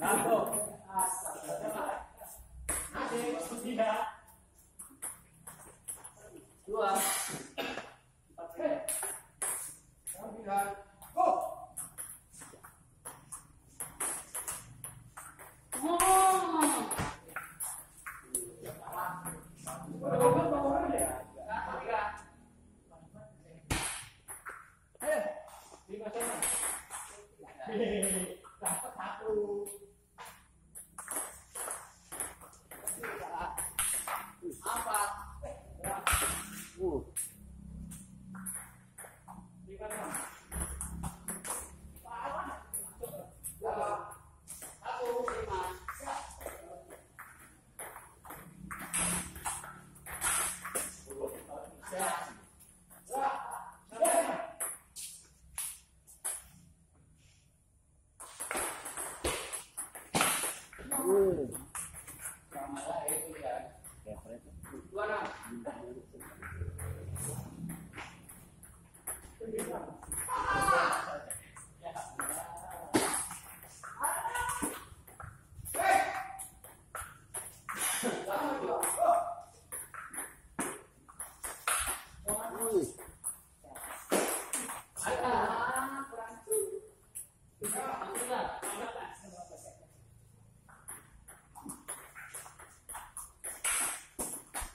Not Now, good.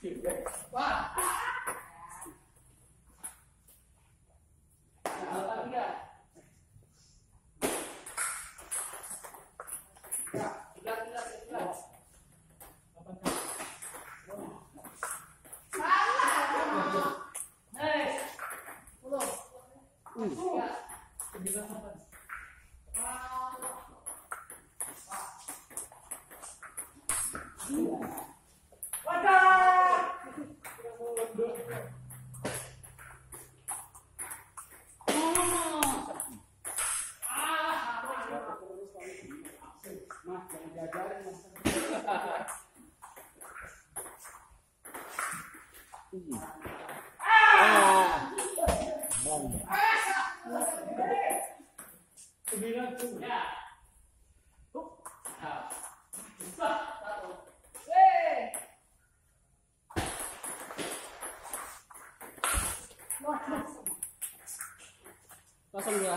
Yeah. Look. Kosong dua.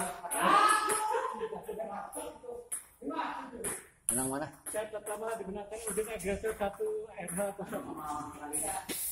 Menang mana? Set pertama digunakan Udin Agresor 1 RH 0.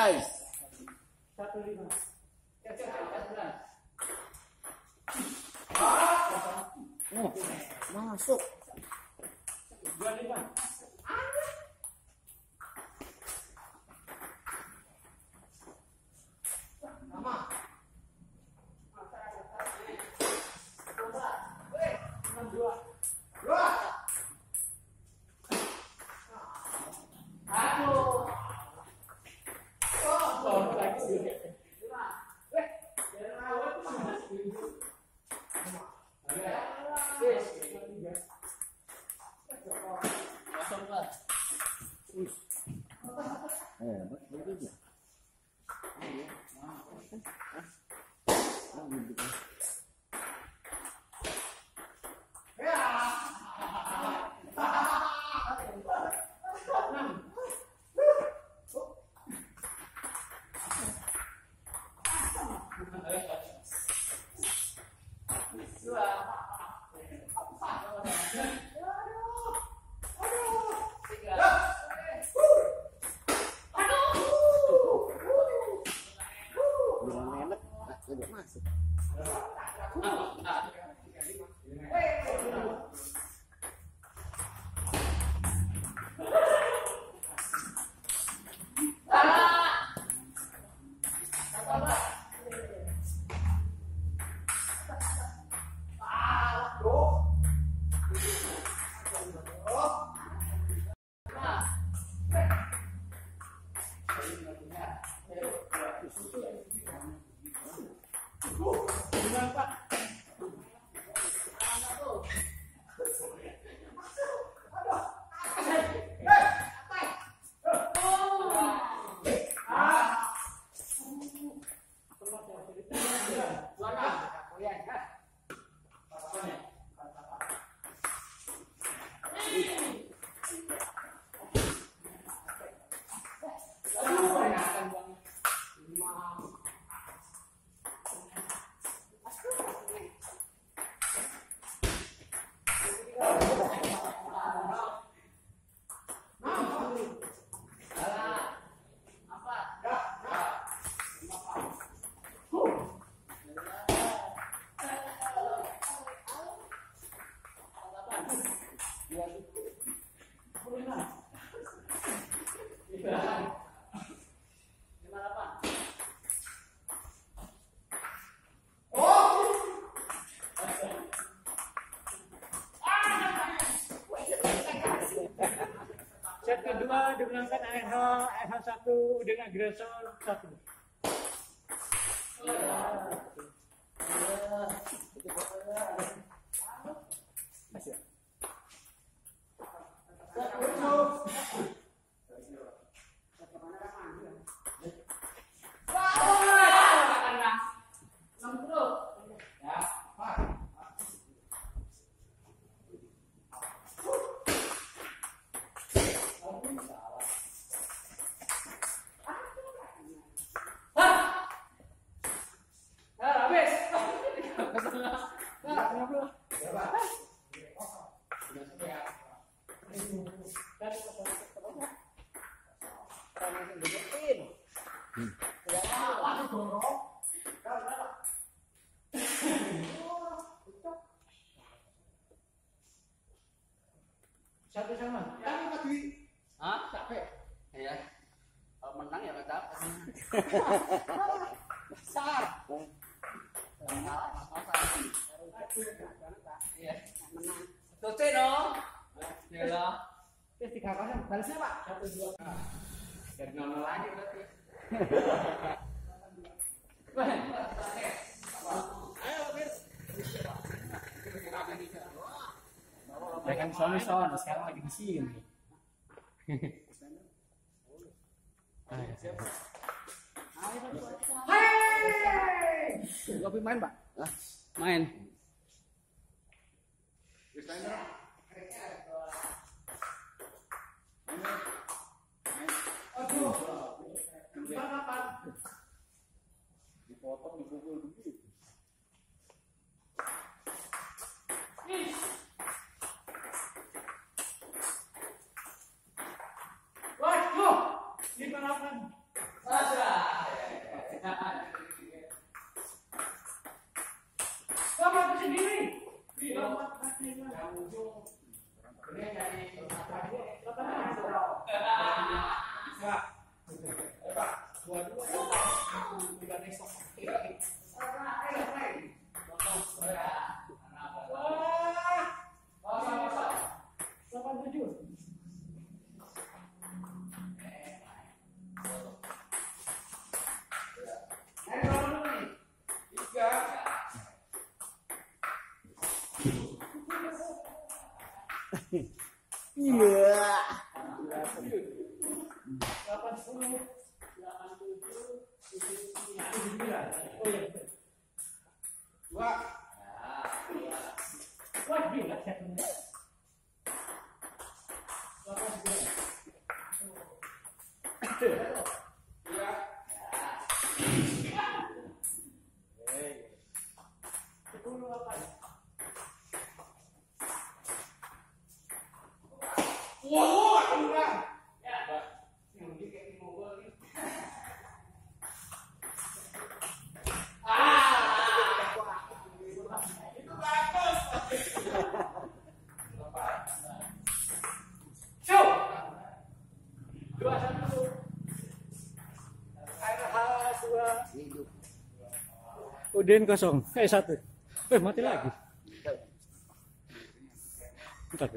Guys. Satu lima. Oh. Masuk. Set dimenangkan ARH ARH 1 dengan agresor 1. Satu Tuce dong. Ya lah. Terus tiga kosong. Balasnya Pak. Satu dua. Jadi nol lagi berarti. Ya kan sekarang lagi di sini. Kopi main, Pak? Hah? Main. Dipotong, dipukul begitu. gedein kosong. Eh satu. Eh mati lagi. Bentar,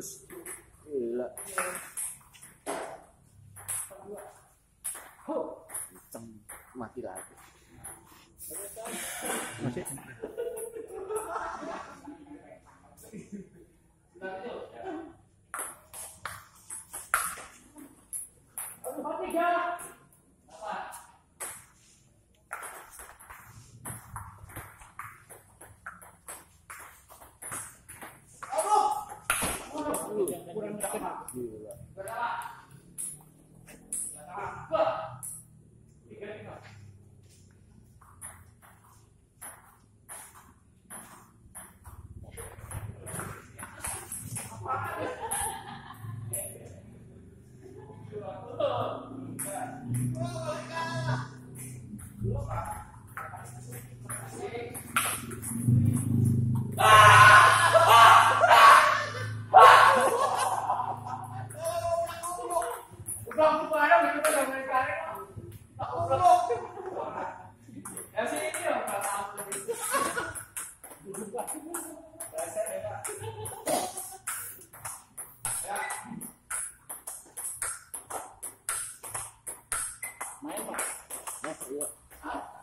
purpose Gila. Belum, Pak.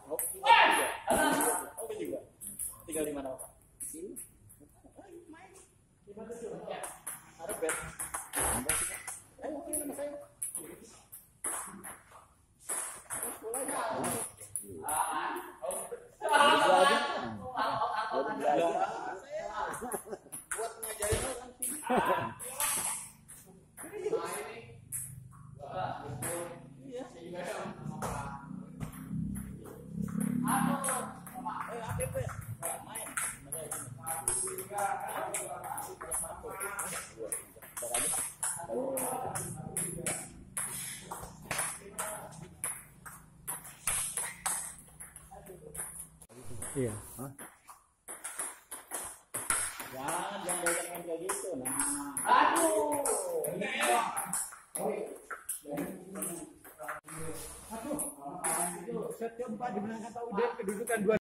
Oh, juga. Juga. Tinggal di mana, Pak? Sini. Gimana sih, Pak? Ada Mulai. Ah.